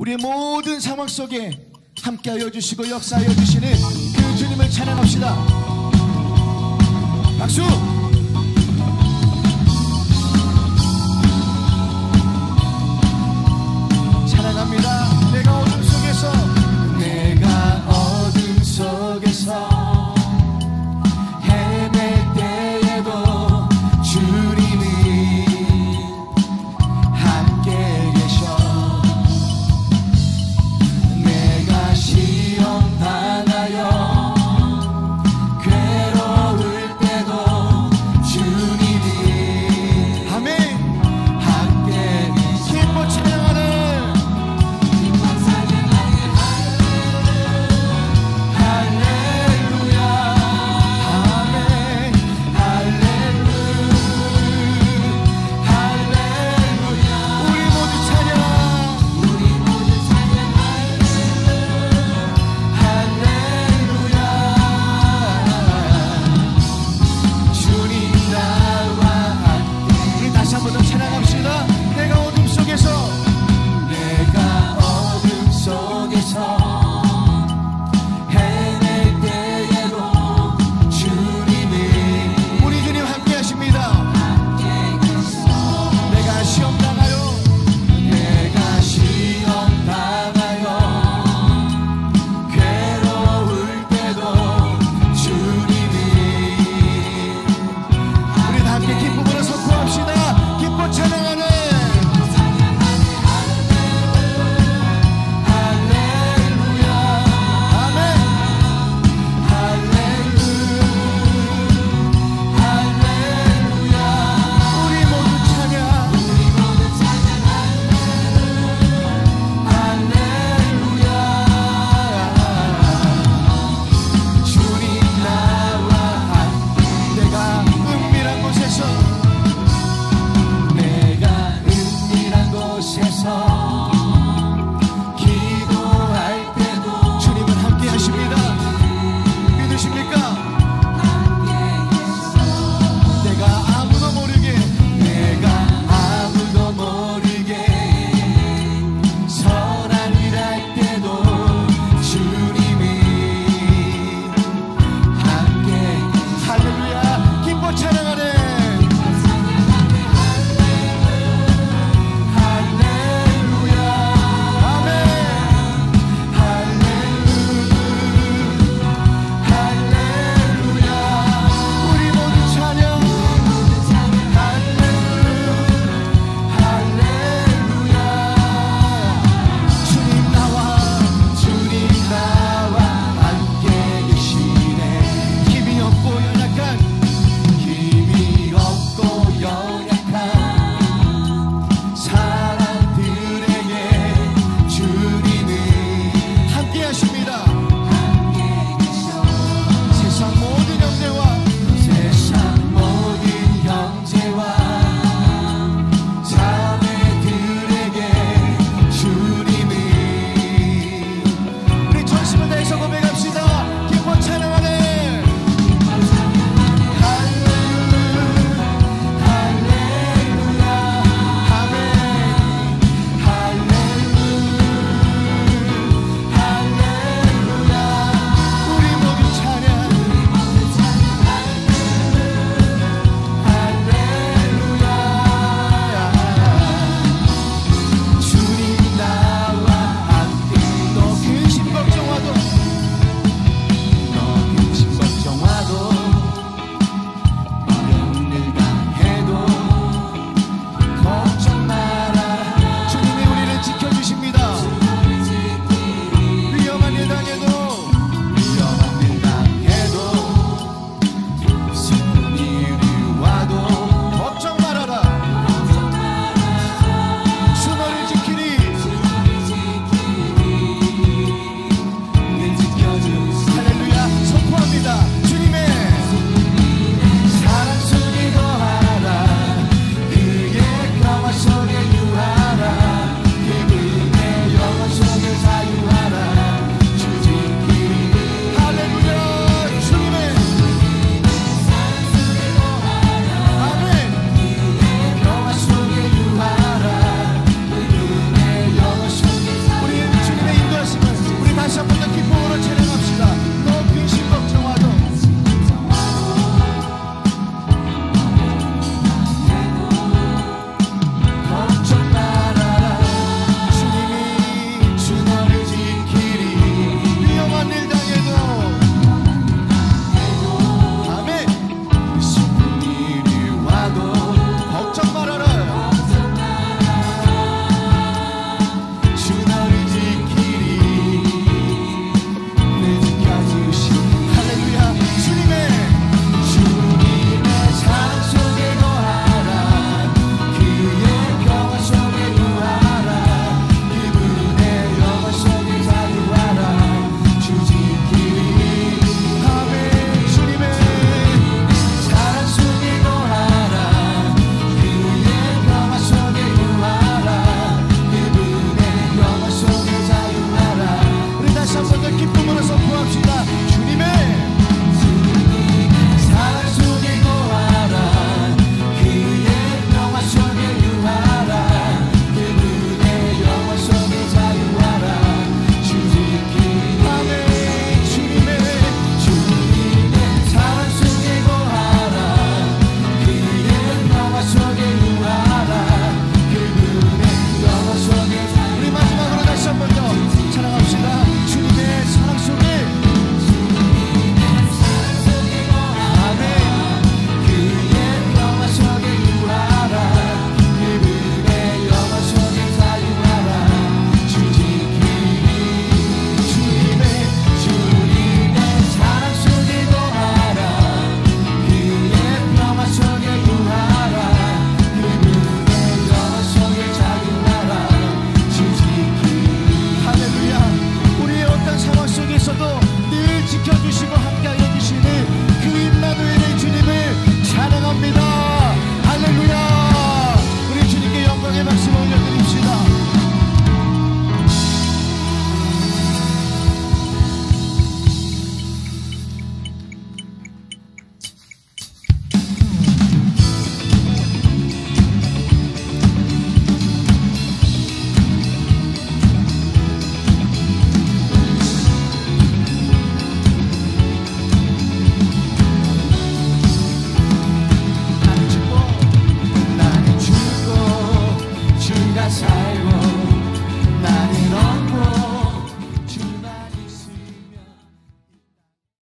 우리의 모든 상황 속에 함께하여 주시고 역사하여 주시는 그 주님을 찬양합시다. 박수!